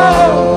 oh.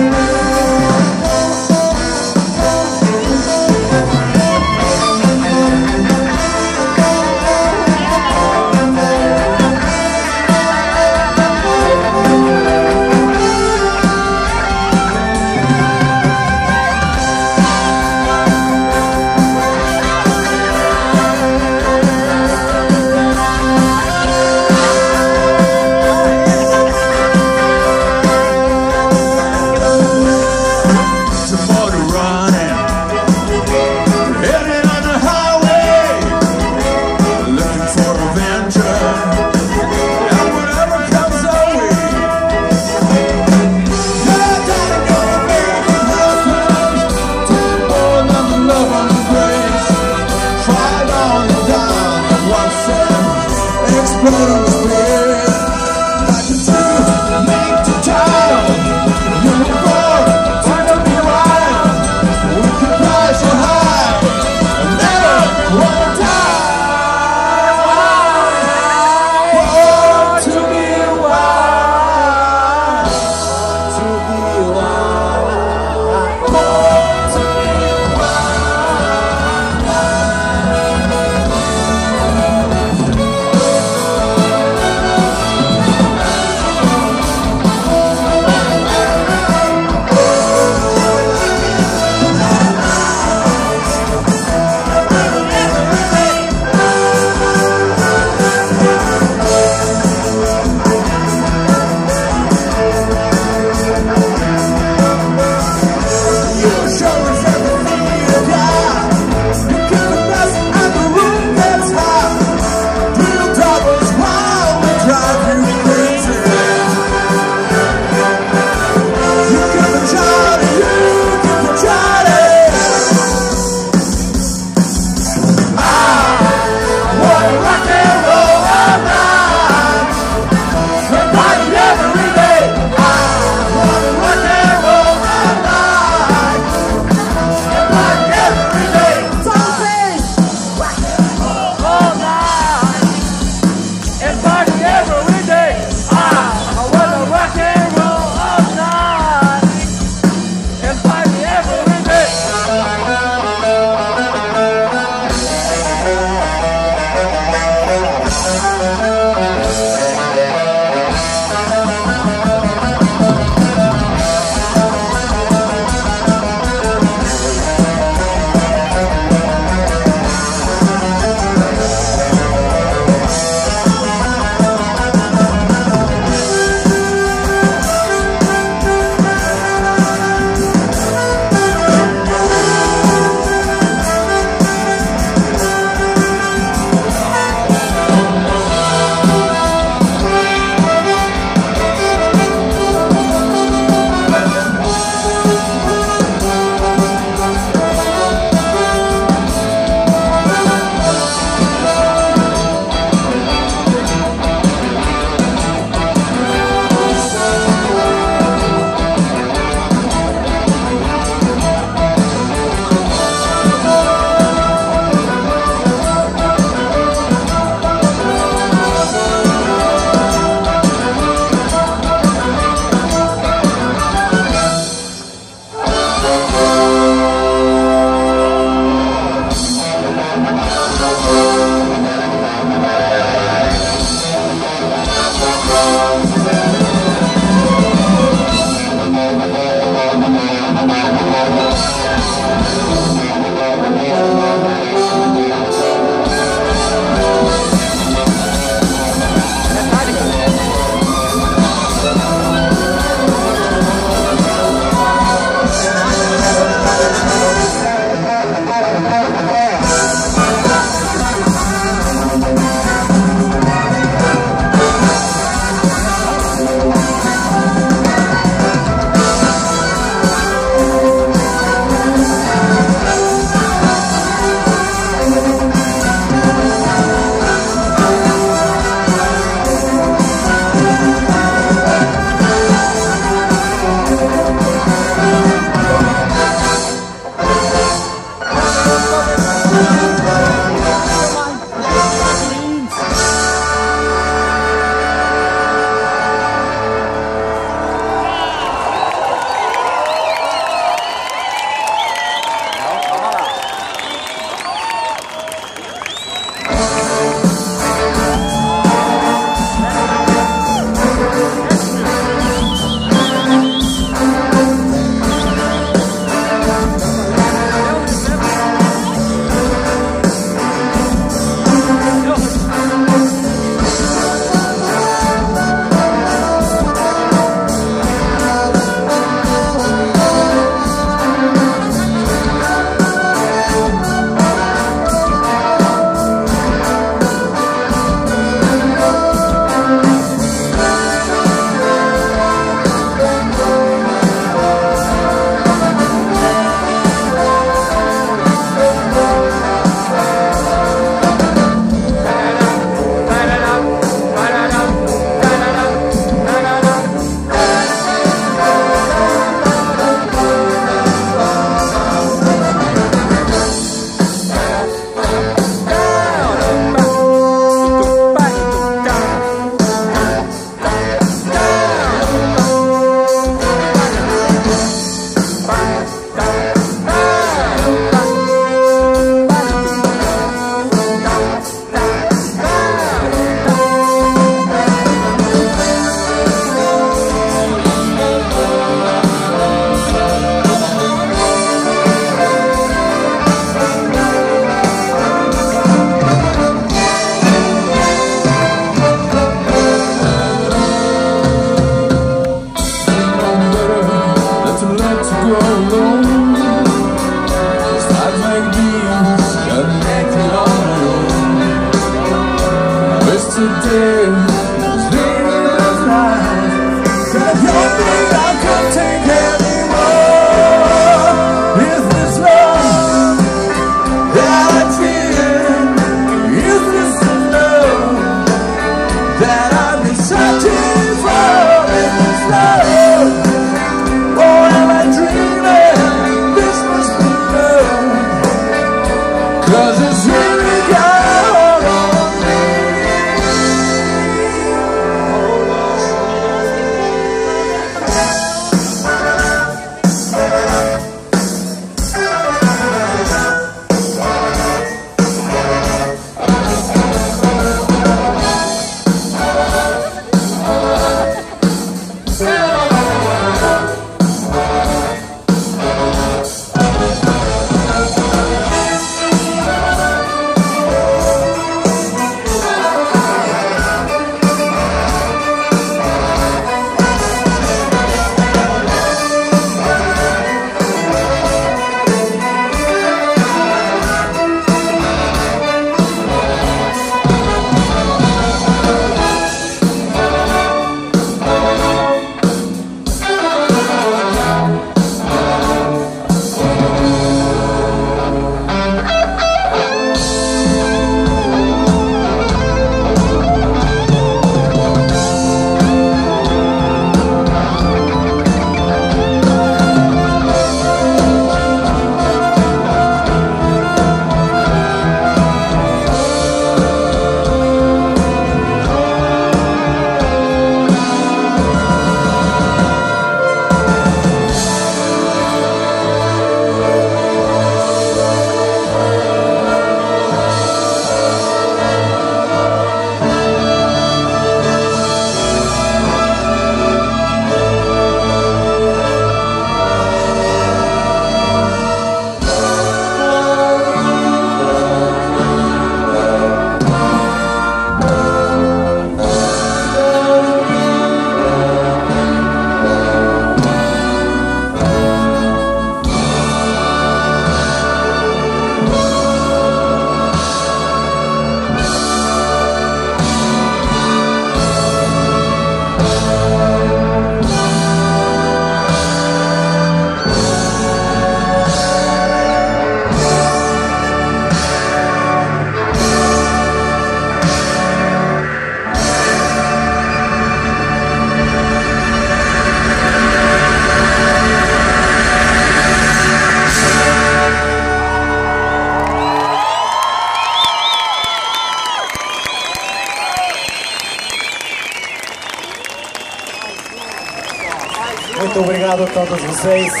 对。